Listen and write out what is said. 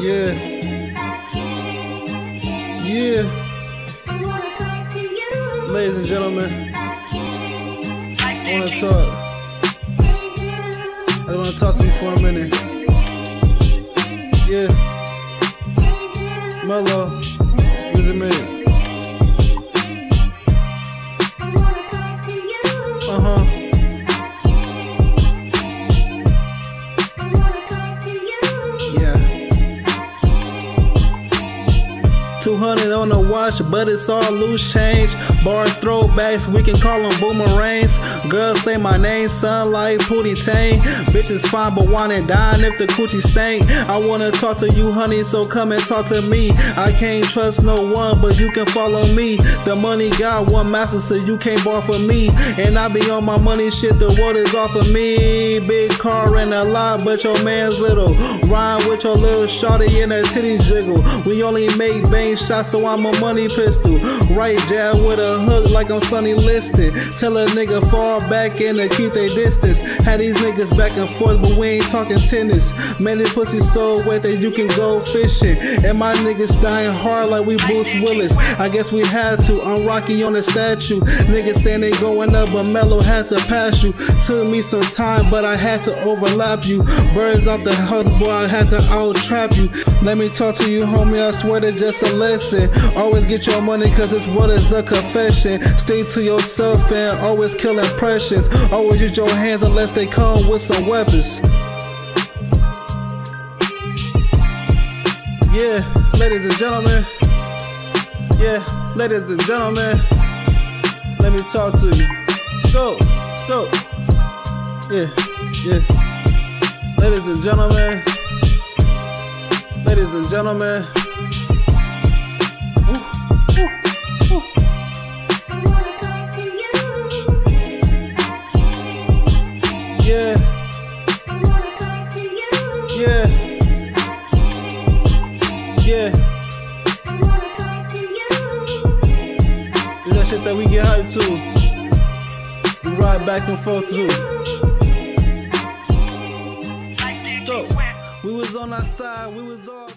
Yeah. Yeah. Ladies and gentlemen, I want to talk. I want to talk to you for a minute. Yeah. Mello. Music minute. 200 on the watch, but it's all loose change. Bars, throwbacks, we can call them boomerangs. Girls say my name, son, like Pootie Tang. Bitches fine, but wanna dine if the coochie stank. I wanna talk to you, honey, so come and talk to me. I can't trust no one, but you can follow me. The money got one master, so you can't bar for me. And I be on my money shit, the world is off of me. Big car and a lot, but your man's little. Rhyme with your little shorty and her titties jiggle. We only make bang shots, so I'm a money pistol. Right jab with a hook like I'm Sonny Liston. Tell a nigga fall back and to keep their distance. Had these niggas back and forth, but we ain't talking tennis. Man, this pussy so wet that you can go fishing. And my niggas dying hard like we Bruce Willis. I guess we had to. I'm Rocky on the statue. Niggas saying they going up, but Mello had to pass you. Took me some time, but I had to overlap you. Birds off the house, boy, I had to out trap you. Let me talk to you, homie. I swear to just a lesson. Always get your money, cause this world is a confession. Stay to yourself and always kill impressions. Always use your hands unless they come with some weapons. Yeah, ladies and gentlemen. Yeah, ladies and gentlemen. Let me talk to you. Go, go. Yeah, yeah. Ladies and gentlemen. Ladies and gentlemen. Yeah, yeah, yeah. Is that shit that we get hyped to? We ride back and forth to. We was on our side, we was all.